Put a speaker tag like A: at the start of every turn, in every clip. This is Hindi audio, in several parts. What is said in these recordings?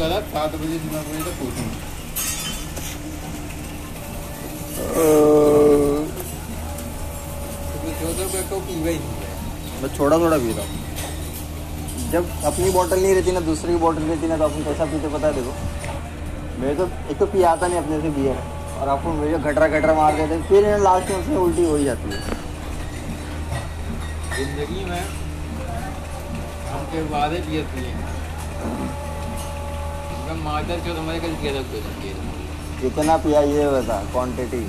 A: सात बजे से नौ बजे तक कोचिंग तो को
B: मैं थोड़ा थोड़ा पी रहा हूँ। जब अपनी बोतल नहीं रहती ना दूसरी की बोतल रहती ना तो अपन कैसा पीते पता है देखो। मेरे तो एक तो पी आता नहीं अपने से बियर और आपको मेरे घटरा घटरा मार देते हैं, फिर लास्ट में उसमें उल्टी हो ही जाती है।
A: ज़िंदगी में हमके वादे पिए पिए मादर कल किया था था।
B: कितना पिया ये बता क्वांटिटी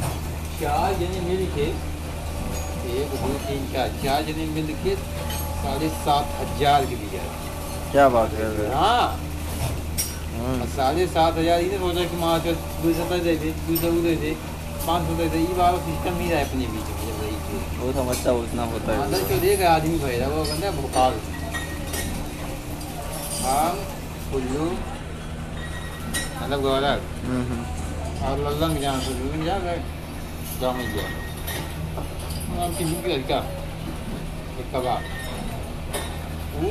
A: चार जने मिल के एक दो तीन चार चार जने मिल के साढ़े सात हज़ार के दिया
B: क्या बात कर रहे हाँ? हम्म,
A: साढ़े सात हज़ार ही सोचा कि माँ चल दो सौ दे दे दो सौ दे दे पाँच सौ दे दे ये बार सिस्टम ही रहा है अपने बीच में
B: वो समझता उतना होता है।
A: अंदर जो देख आदमी भैया वो हैं भोपाल हम कुल्लू मतलब। और लल्लंग जहाँ से लल्लंग गए गाँव में गया किसी की लड़का एक कबाब वो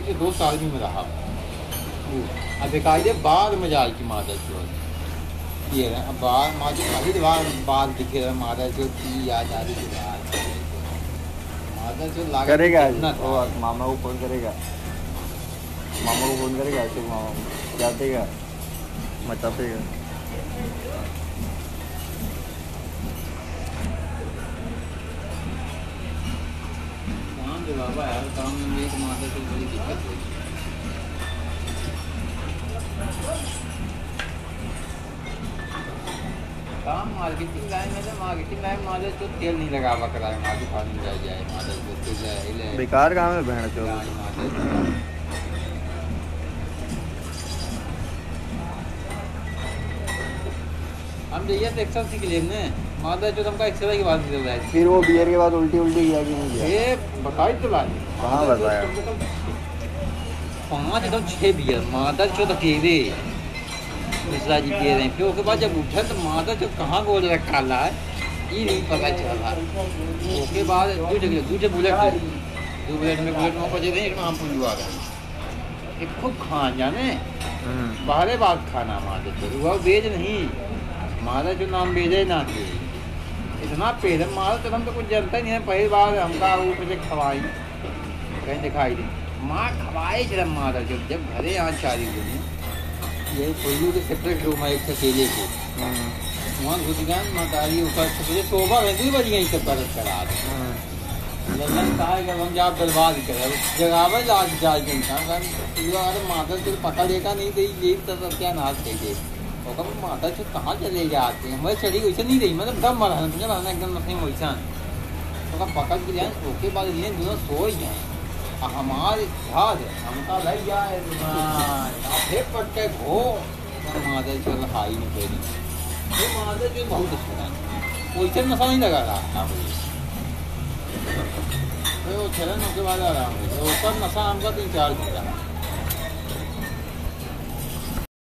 A: के दो साल में रहा वो अब बेकायदे बाल मजाल की मादर जो है। ये अभी बाल दिखे रहे मादर जो की याद आ रही जो लागत
B: करेगा मामा को फ़ोन करेगा मामा को फ़ोन करेगा मामा को जातेगा मचातेगा
A: काम बाबा यार काम में मेरी से बड़ी दिक्कत काम मार्केटिंग लाइन में मार्केटिंग लाइन मादर जो तेल नहीं लगा हुआ करा है मादर पानी रह जाए मादर तेल है
B: बेकार काम है बहन चो
A: हम जइए तो एक्शन सीख लिए ने। मादर जो हमका एक्सरसाइज की बात चल रहा है।
B: फिर वो बियर के बाद उल्टी उल्टी किया कि नहीं किया?
A: ये बताई तो
B: कहाँ बताया?
A: पाँच एकदम छः बियर मादर चौथ अकेले मिश्रा जी पिए रहे फिर उसके बाद जब उठे तो मादर चौथ कहाँ गोल रखा ला है? ये नहीं पता चला। उसके बाद दूसरे दूसरे बुलेट दो बुलेट में बुलेट में बचे थे नाम पुलू आ गया। एक खूब खान जाने
B: हम्म,
A: बाहरे बात खाना चौथ हुआ बेच नहीं। मादर जो नाम बेचे ना थे। इतना पेड़ है मादर चौथ हम तो कुछ जानता नहीं है। पहली बार हमका ऊपर से खवाई कहीं दिखाई दी। माँ खवाए चल मादर जो जब घरे यहाँ चारी हुई ये कोल्लू के सेपरेट रूम है एक अकेले के
B: हम्म,
A: वहाँ घुस गए माँ तारी ऊपर मुझे शोभा है दो बज गई सब परत करा दे
B: हम्म।
A: कहा कि हम जा बर्बाद करे जगावे लाज जाज के इंसान अरे मादर तो पकड़ लेगा नहीं दे ले तब क्या नाच कही कब माता जो कहाँ चले जाते हैं? हमारे चढ़ी वैसे नहीं रही। मतलब दम मरा है तुझे रहना एकदम नहीं वैसा तो पकड़ के जाए उसके बाद ये दोनों सो ही जाए। हमारे याद हमका लग जाए फिर पट के घो मादर चल, हाई नहीं फेरी ये मादर जो बहुत अच्छा है वैसे नशा नहीं लगा रहा। वो चलन के बाद आराम है तो ऊपर नशा हमका तीन चार दिन रहा